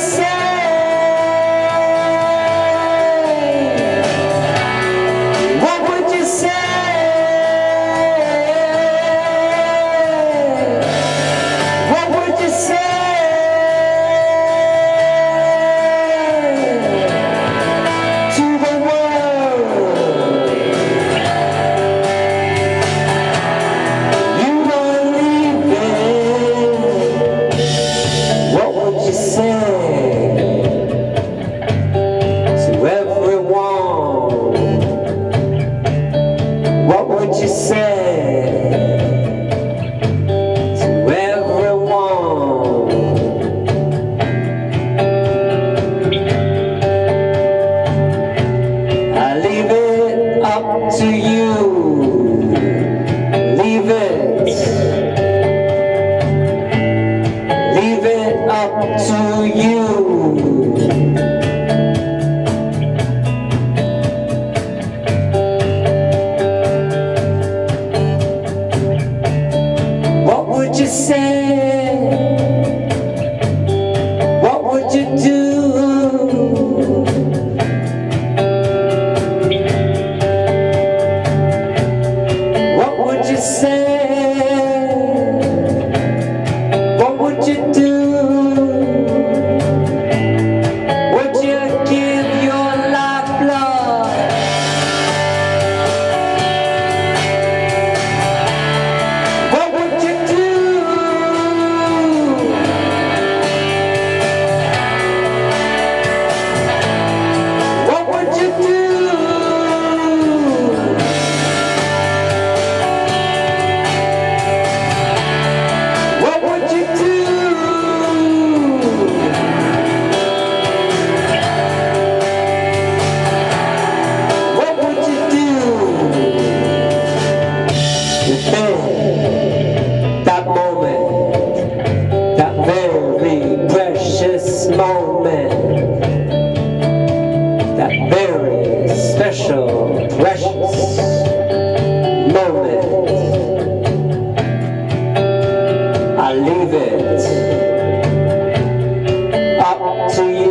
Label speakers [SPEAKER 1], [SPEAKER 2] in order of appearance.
[SPEAKER 1] yourself. você. Precious moment. I leave it up to you.